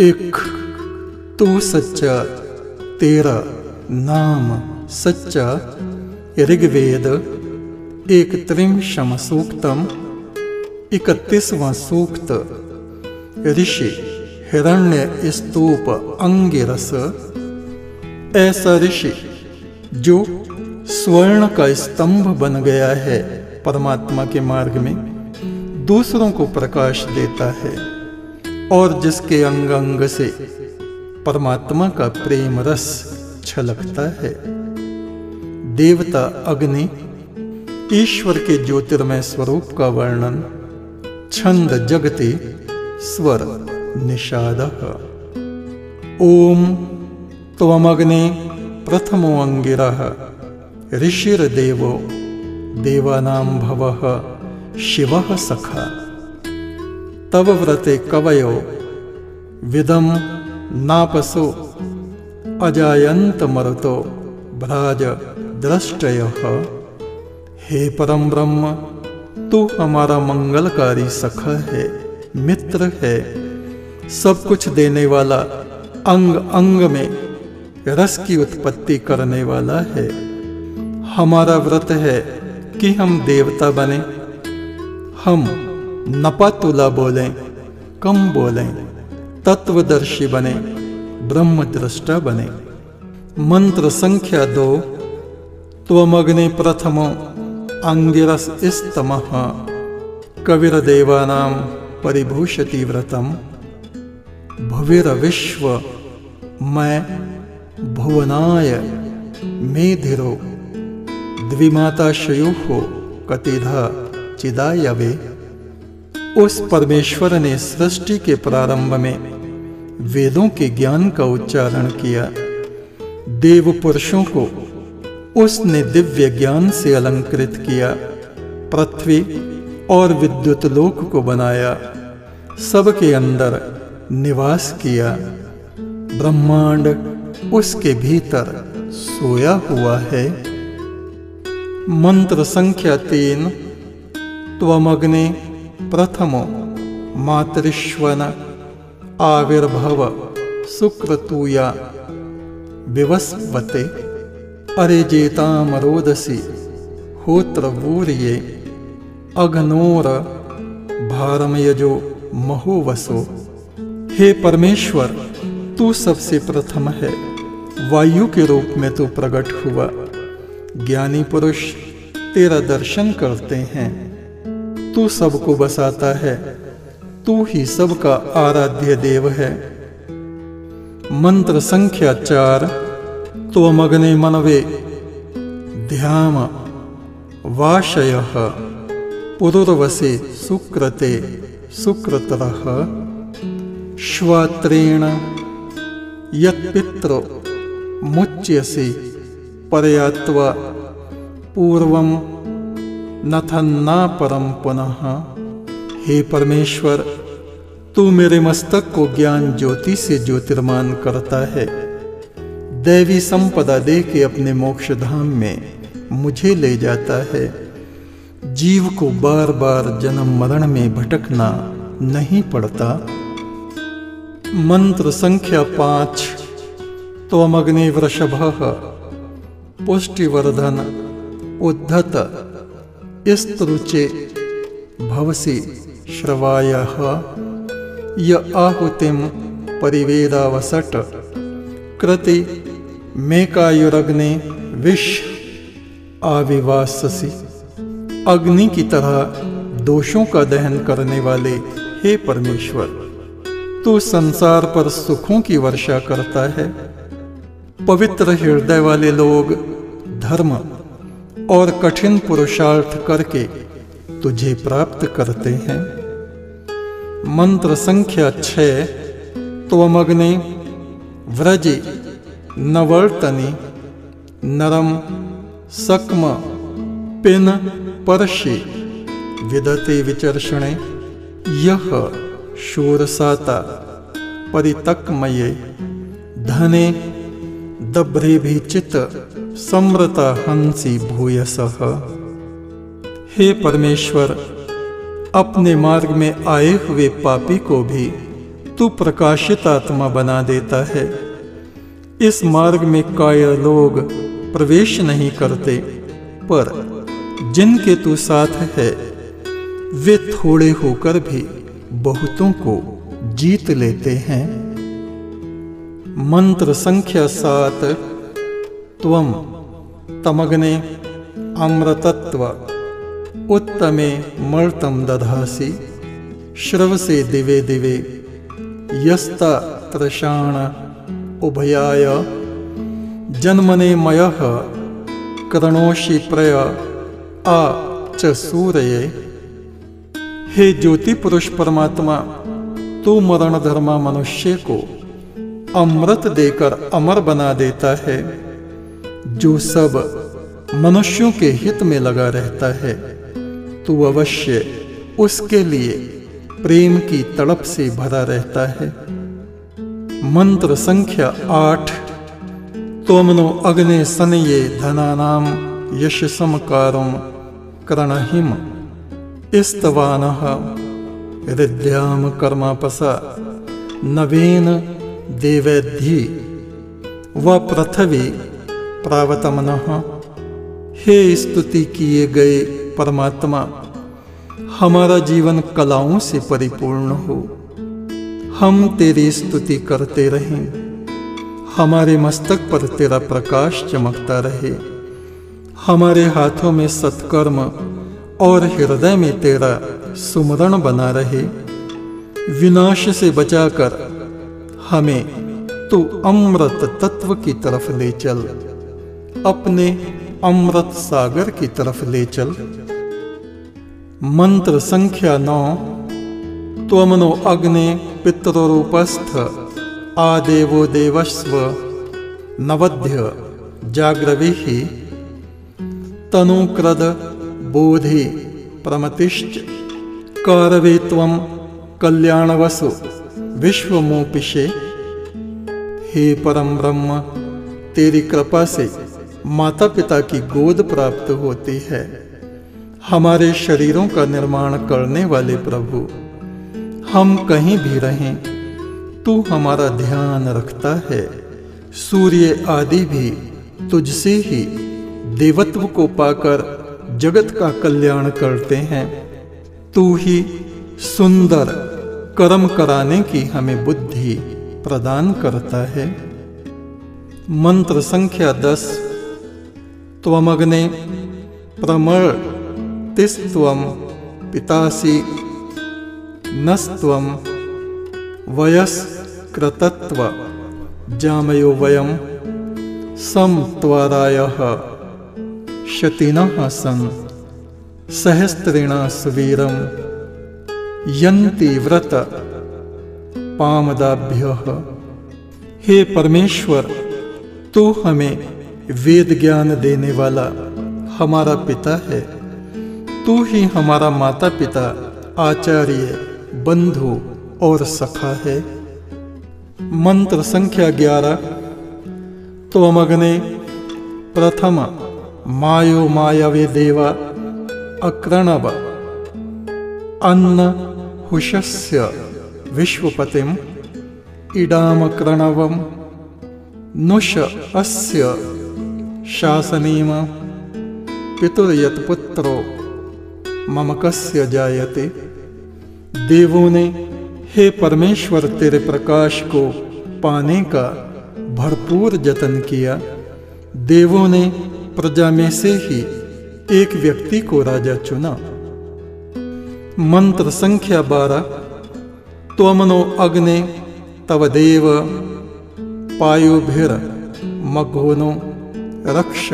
एक, तू सच्चा, तेरा नाम सच्चा, ऋग्वेद, एक त्रिंशम सूक्तम, इकतीसवां सूक्त, ऋषि हिरण्य स्तूप अंगिरस। ऐसा ऋषि, जो स्वर्ण का स्तंभ बन गया है परमात्मा के मार्ग में, दूसरों को प्रकाश देता है। और जिसके अंग अंग से परमात्मा का प्रेम रस छलकता है। देवता अग्नि, ईश्वर के ज्योतिर्मय स्वरूप का वर्णन, छंद जगति स्वर निषाद। ओम त्वमग्ने प्रथमो अंगिरा, ऋषिर्देवो देवानां भव, शिव सखा। तव व्रते कवयो। विदम नापसो। अजायंत मरुतो भ्राज दृष्टय हे परम ब्रह्म, तू हमारा मंगलकारी सखा है, मित्र है। सब कुछ देने वाला अंग अंग में रस की उत्पत्ति करने वाला है। हमारा व्रत है कि हम देवता बने। हम नपातुला बोलें, कम बोलें, तत्वदर्शी बने ब्रह्म दृष्टा बने। मंत्र संख्या दो, त्वमग्नि प्रथमो, अंगिरस स्तम कविरदेवानां परिभूषति व्रतम। भुविर विश्व मैं भुवनाय मेधिरो। द्विमाताशयो कतिधा चिदायवे। उस परमेश्वर ने सृष्टि के प्रारंभ में वेदों के ज्ञान का उच्चारण किया। देव पुरुषों को उसने दिव्य ज्ञान से अलंकृत किया, पृथ्वी और विद्युत लोक को बनाया, सबके अंदर निवास किया। ब्रह्मांड उसके भीतर सोया हुआ है। मंत्र संख्या तीन, त्वमग्ने प्रथमो मातृश्वन आविर्भव सुक्रतुया विवस्वते अरे जेतामरोदसी होत्र अघनोर, भारमयजो, महोवसो। हे परमेश्वर, तू सबसे प्रथम है, वायु के रूप में तू प्रकट हुआ। ज्ञानी पुरुष, तेरा दर्शन करते हैं। तू सबको बसाता है। तू ही सबका आराध्य देव है। मंत्र संख्या चार त्वमग्ने मनवे, ध्याम वाशय, पुरुर्वसे सुक्रते, सुक्रतरः। श्वात्रेण यत्पितृ मुच्यसि, परयात्वा पूर्वं नथन्ना परम पुनः। हे परमेश्वर, तू मेरे मस्तक को ज्ञान ज्योति से ज्योतिर्मान करता है। दैवी संपदा दे के अपने मोक्ष धाम में मुझे ले जाता है। जीव को बार बार जन्म मरण में भटकना नहीं पड़ता। मंत्र संख्या पाँच त्वमग्नि वृषभ पुष्टिवर्धन, उद्धत। स्तुचे भवसी श्रवाय। य आहुतिम परिवेदावसट। कृति मेकायुरग्नि विष आविवाससी। अग्नि की तरह दोषों का दहन करने वाले हे परमेश्वर, तू संसार पर सुखों की वर्षा करता है। पवित्र हृदय वाले लोग धर्म और कठिन पुरुषार्थ करके तुझे प्राप्त करते हैं। मंत्र संख्या छह त्वमग्नि, व्रजी, नवर्तनी, नरम, सक्म, पिन, परशि, विदते विचर्षणे यह शूरसाता, परितकमये, धने दभ्रे भी चित समृता हँसी भूयस हे परमेश्वर, अपने मार्ग में आए हुए पापी को भी तू प्रकाशित आत्मा बना देता है। इस मार्ग में काय लोग प्रवेश नहीं करते, पर जिनके तू साथ है, वे थोड़े होकर भी बहुतों को जीत लेते हैं। मंत्र संख्या सात त्वम तमग्ने अमृतत्व। उत्तमे मर्तम दधासी। श्रवसे दिवे दिवे। यस्ता त्रषाण उभयाय। जन्मने मय करणोषि प्रय। आ च सूर्य। हे ज्योति पुरुष परमात्मा, तू मरण धर्मा मनुष्य को अमृत देकर अमर बना देता है। जो सब मनुष्यों के हित में लगा रहता है, तू अवश्य उसके लिए प्रेम की तड़प से भरा रहता है। मंत्र संख्या आठ, तोमनो अग्नि सनये धनानाम यश समकारम करणहिम स्तवान हृद्याम कर्मापसा नवीन देवैधि व पृथ्वी प्रावतमन। हे स्तुति किए गए परमात्मा, हमारा जीवन कलाओं से परिपूर्ण हो। हम तेरी स्तुति करते रहें। हमारे मस्तक पर तेरा प्रकाश चमकता रहे। हमारे हाथों में सत्कर्म और हृदय में तेरा सुमरण बना रहे। विनाश से बचाकर हमें तू अमृत तत्व की तरफ़ ले चल। अपने अमृत सागर की तरफ़ ले चल। मंत्र संख्या नौ, त्वमनो अग्ने पितृरूपस्थ आदेवो देवस्व, नवध्य जाग्रवी तनुक्रद बोधि प्रमतिश्च, कारवे त्वं कल्याणवसु विश्वमोपिशे हे परम ब्रह्म, तेरी कृपा से माता पिता की गोद प्राप्त होती है। हमारे शरीरों का निर्माण करने वाले प्रभु, हम कहीं भी रहें, तू हमारा ध्यान रखता है। सूर्य आदि भी तुझसे ही देवत्व को पाकर जगत का कल्याण करते हैं। तू ही सुंदर कर्म कराने की हमें बुद्धि प्रदान करता है। मंत्र संख्या दस त्वमग्ने प्रमर तिस्त्वम पितासी नस्त्वम वयस्कृतत्व जामयो वयम सम त्वरायः शतिनः सन् सहस्त्रिण सुवीरम् यंती व्रत पामदाभ्य। हे परमेश्वर, तू हमें वेद ज्ञान देने वाला हमारा पिता है। तू ही हमारा माता पिता आचार्य, बंधु और सखा है। मंत्र संख्या ग्यारह। तो अमग्ने प्रथम मायो मायावे देवा अक्रणव। अन्न हुशस्य विश्वपतिम इडामक्रणवम। नुष अस्य शासनीम। पितुर्यत्पुत्रो ममकस्य जायते? देवों ने हे परमेश्वर, तेरे प्रकाश को पाने का भरपूर जतन किया। देवों ने प्रजा में से ही एक व्यक्ति को राजा चुना। मंत्र संख्या बारह, त्वमनो अग्ने, तव देव पायुभिर मघोनो। रक्ष।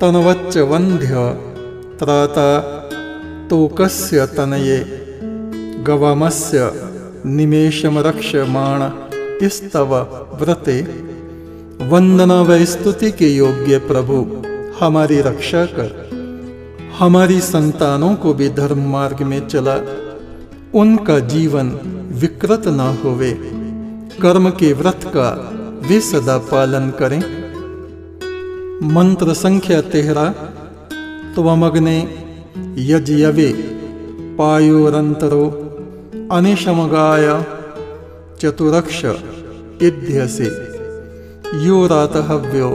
तनवच्च वंध्य त्राता तोकस्य तनये, गवामस्य निमेशम रक्षमाण स्तव व्रते। वंदना व स्तुति के योग्य प्रभु, हमारी रक्षा कर हमारी संतानों को भी धर्म मार्ग में चला। उनका जीवन विकृत न होवे, कर्म के व्रत का वे सदा पालन करें। मंत्र संख्या तेहरा, त्वमग्ने यजयवे पायोरंतरो अनिशमगाय, चतुरक्ष इध्यसे यो रातहव्यो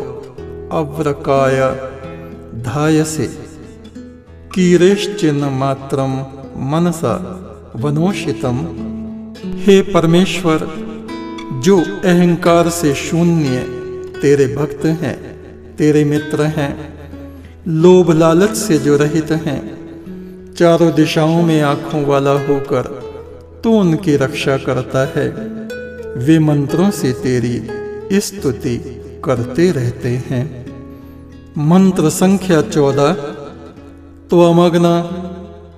अव्रकाय, धायसे। कीरेश्चिन्ह मात्रम मनसा वनोषितम। हे परमेश्वर, जो अहंकार से शून्य तेरे भक्त हैं तेरे मित्र हैं। लोभ लालच से जो रहित हैं। चारों दिशाओं में आँखों वाला होकर तू उनकी रक्षा करता है। वे मंत्रों से तेरी स्तुति करते रहते हैं। मंत्र संख्या चौदह, त्वमग्न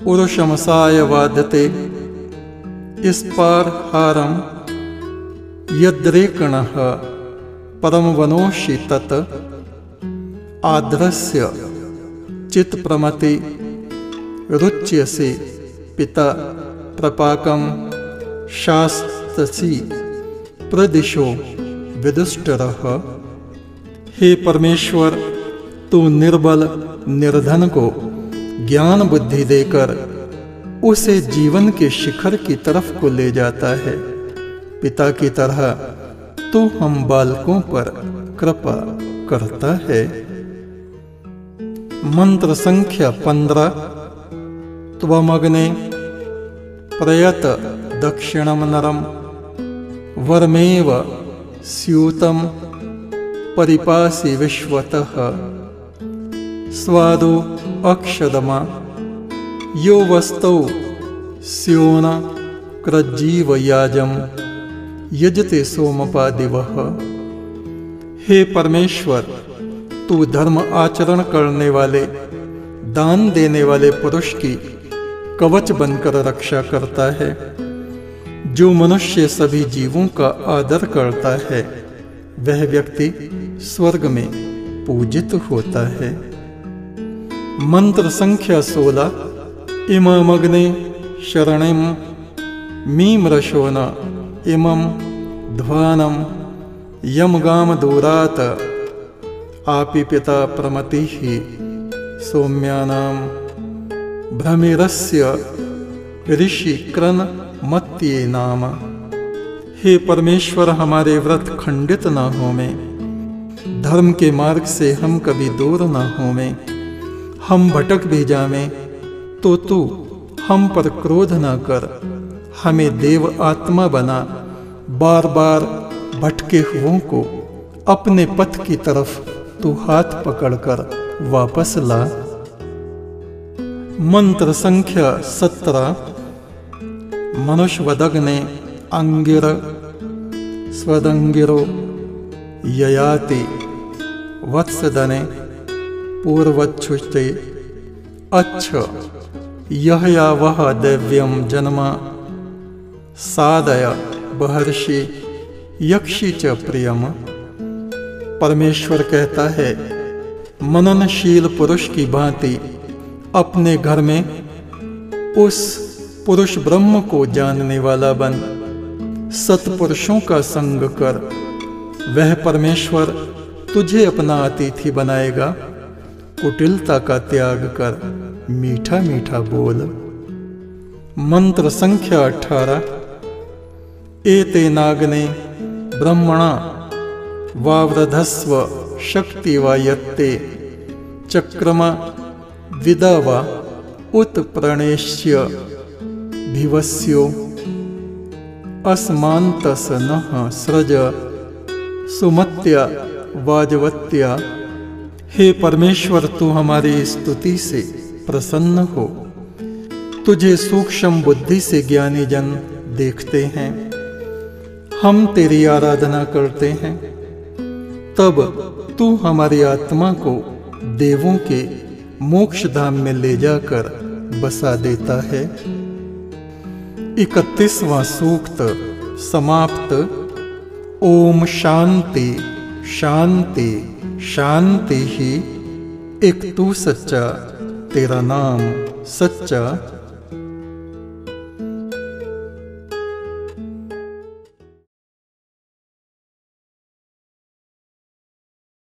उरुषमसाय वाद्यते स्पारहारम यद्रेकण परमवनोषि तत्। आद्रस्य चित्प्रमति रुच्यसे पिता प्रपाकम शास्त्री प्रदिशो विदुष्टर। हे परमेश्वर, तू निर्बल, निर्धन को ज्ञान बुद्धि देकर उसे जीवन के शिखर की तरफ़ को ले जाता है। पिता की तरह तो हम बालकों पर कृपा करता है। मंत्र संख्या पंद्रह त्वमग्ने प्रयत दक्षिणम नरम वर्मेव स्यूतम परिपासी विश्वतः। स्वादो अक्षदमा यो वस्तौ स्योन याजम यजते सोमपादिव। हे परमेश्वर तू धर्म आचरण करने वाले, दान देने वाले पुरुष की कवच बनकर रक्षा करता है, जो मनुष्य सभी जीवों का आदर करता है, वह व्यक्ति स्वर्ग में पूजित होता है। मंत्र संख्या सोलह इमग्ने शरणिम मीम रशोना, इमं ध्वानम, यम गाम दूरात। आपि पिता प्रमति ही सौम्यानाम भ्रमिरस्य ऋषि क्रन मत्ये नाम हे परमेश्वर, हमारे व्रत खंडित न हो में धर्म के मार्ग से हम कभी दूर न हो में हम भटक भी जावे तो तू हम पर क्रोध न कर। हमें देव आत्मा बना बार बार भटके हुओं को अपने पथ की तरफ़ तू हाथ पकड़कर वापस ला मंत्र संख्या सत्रह मनुष्यवदग ने अंगिर, स्वदंगिरो, ययाति, वत्सदने, पूर्वच्छुष्टे, अच्छ यह या वह दैव्यम जन्म, सादय, बहर्षि, यक्षि च प्रियम। परमेश्वर कहता है, मननशील पुरुष की भांति अपने घर में उस पुरुष ब्रह्म को जानने वाला बन। सतपुरुषों का संग कर। वह परमेश्वर तुझे अपना अतिथि बनाएगा। कुटिलता का त्याग कर। मीठा मीठा बोल। मंत्र संख्या अठारह। एते नागने ब्रह्मणा वावृधस्व शक्ति वायत्ते चक्रम विदव उत प्रणेश्य। भिवस्यो अस्मांतस न सृज। सुमत्या वाजवत्या, हे परमेश्वर, तू हमारी स्तुति से प्रसन्न हो। तुझे सूक्ष्म बुद्धि से ज्ञानी जन देखते हैं। हम तेरी आराधना करते हैं। तब तू हमारी आत्मा को देवों के मोक्ष धाम में ले जाकर बसा देता है। इकतीसवां सूक्त समाप्त। ओम शांति शांति शांति ही। एक तू सच्चा, तेरा नाम सच्चा।